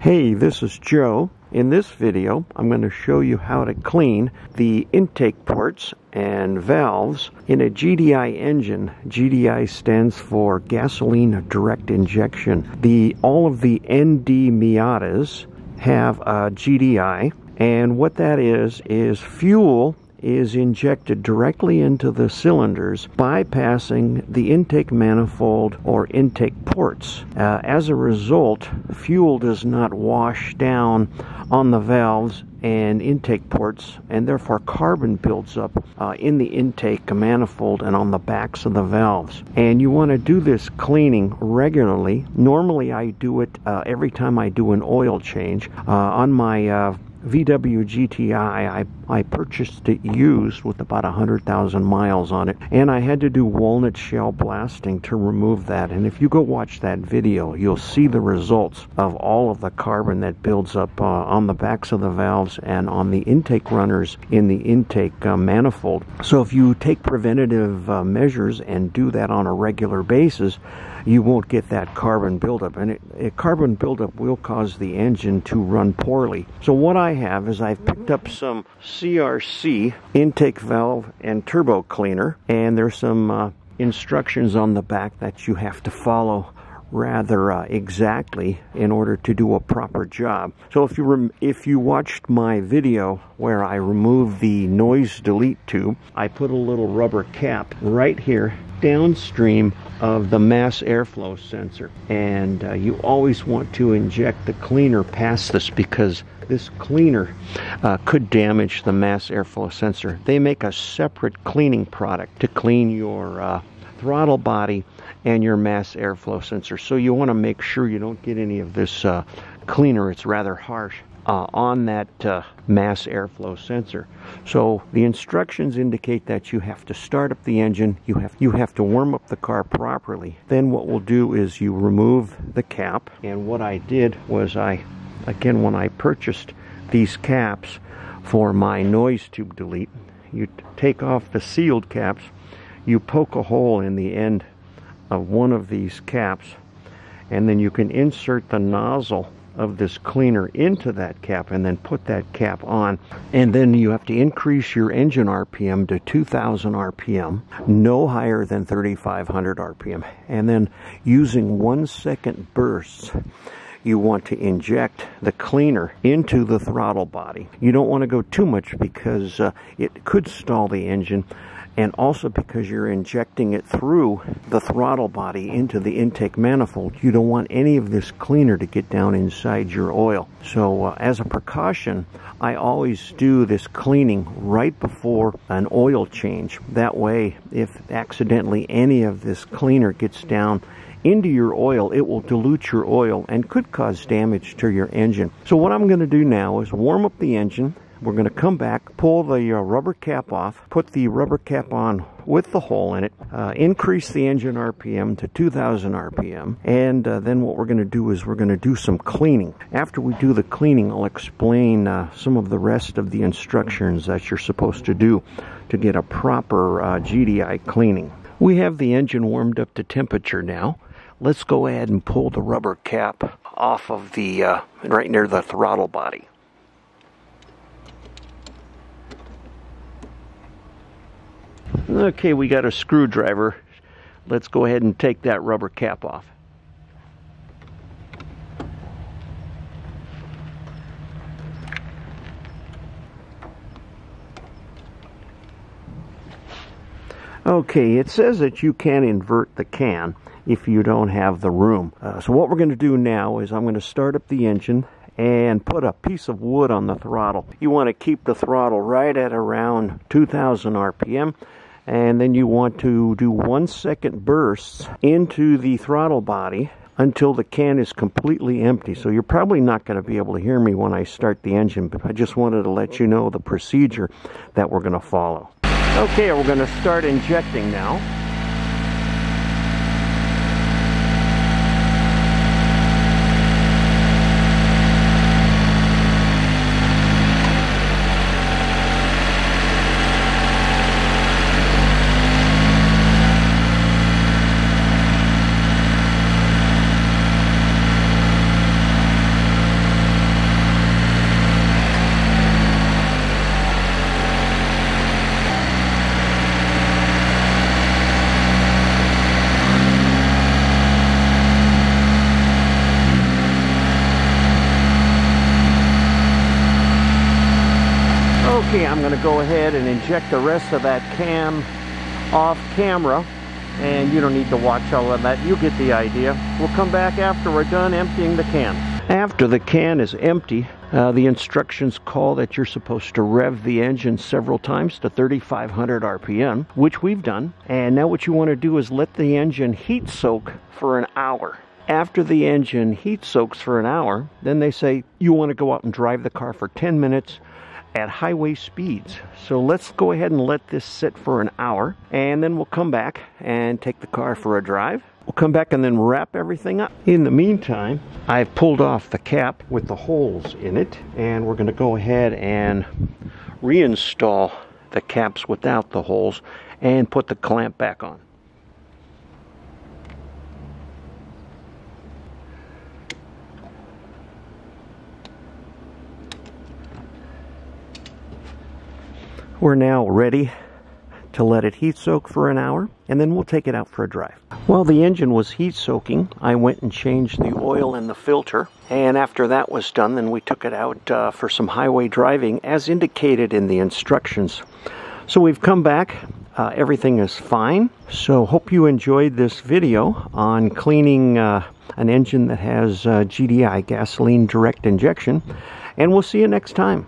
Hey, this is Joe. In this video, I'm going to show you how to clean the intake ports and valves in a GDI engine. GDI stands for gasoline direct injection. The all of the ND Miatas have a GDI, and what that is is fuel is injected directly into the cylinders, bypassing the intake manifold or intake ports. Uh, as a result, fuel does not wash down on the valves and intake ports, and therefore carbon builds up uh, in the intake manifold and on the backs of the valves. And you want to do this cleaning regularly. Normally, I do it uh, every time I do an oil change. Uh, on my uh, VW GTI, I, I purchased it used with about 100,000 miles on it, and I had to do walnut shell blasting to remove that. And if you go watch that video, you'll see the results of all of the carbon that builds up uh, on the backs of the valves and on the intake runners in the intake uh, manifold. So if you take preventative uh, measures and do that on a regular basis, you won't get that carbon buildup. And it, carbon buildup will cause the engine to run poorly. So what I have is I've picked up some CRC intake valve and turbo cleaner, and there's some uh, instructions on the back that you have to follow rather uh, exactly in order to do a proper job. So if you if you watched my video where I removed the noise delete tube, I put a little rubber cap right here downstream of the mass airflow sensor. And uh, you always want to inject the cleaner past this because this cleaner uh, could damage the mass airflow sensor. They make a separate cleaning product to clean your uh, throttle body and your mass airflow sensor. So you want to make sure you don't get any of this uh, cleaner. It's rather harsh uh, on that uh, mass airflow sensor. So the instructions indicate that you have to start up the engine, you have you have to warm up the car properly. Then what we'll do is you remove the cap. And what I did was I again when I purchased these caps for my noise tube delete, you take off the sealed caps, you poke a hole in the end of one of these caps and then you can insert the nozzle of this cleaner into that cap and then put that cap on. And then you have to increase your engine RPM to 2000 RPM, no higher than 3500 RPM. And then using one second bursts, you want to inject the cleaner into the throttle body. You don't want to go too much because uh, it could stall the engine and also because you're injecting it through the throttle body into the intake manifold, you don't want any of this cleaner to get down inside your oil. So uh, as a precaution, I always do this cleaning right before an oil change. That way, if accidentally any of this cleaner gets down into your oil, it will dilute your oil and could cause damage to your engine. So what I'm going to do now is warm up the engine we're going to come back, pull the uh, rubber cap off, put the rubber cap on with the hole in it, uh, increase the engine RPM to 2000 RPM, and uh, then what we're going to do is we're going to do some cleaning. After we do the cleaning, I'll explain uh, some of the rest of the instructions that you're supposed to do to get a proper uh, GDI cleaning. We have the engine warmed up to temperature now. Let's go ahead and pull the rubber cap off of the uh, right near the throttle body. Okay, we got a screwdriver. Let's go ahead and take that rubber cap off. Okay, it says that you can invert the can if you don't have the room. Uh, so what we're going to do now is I'm going to start up the engine and put a piece of wood on the throttle. You want to keep the throttle right at around 2000 RPM and then you want to do one second bursts into the throttle body until the can is completely empty. So you're probably not going to be able to hear me when I start the engine, but I just wanted to let you know the procedure that we're going to follow. Okay, we're going to start injecting now. Me, I'm going to go ahead and inject the rest of that cam off camera and you don't need to watch all of that. You get the idea. We'll come back after we're done emptying the can. After the can is empty, uh, the instructions call that you're supposed to rev the engine several times to 3500 RPM, which we've done. And now what you want to do is let the engine heat soak for an hour. After the engine heat soaks for an hour, then they say you want to go out and drive the car for 10 minutes at highway speeds. So let's go ahead and let this sit for an hour and then we'll come back and take the car for a drive. We'll come back and then wrap everything up. In the meantime, I've pulled off the cap with the holes in it and we're going to go ahead and reinstall the caps without the holes and put the clamp back on. We're now ready to let it heat soak for an hour and then we'll take it out for a drive. While the engine was heat soaking, I went and changed the oil in the filter and after that was done then we took it out uh, for some highway driving as indicated in the instructions. So we've come back, uh, everything is fine. So hope you enjoyed this video on cleaning uh, an engine that has uh, GDI, gasoline direct injection, and we'll see you next time.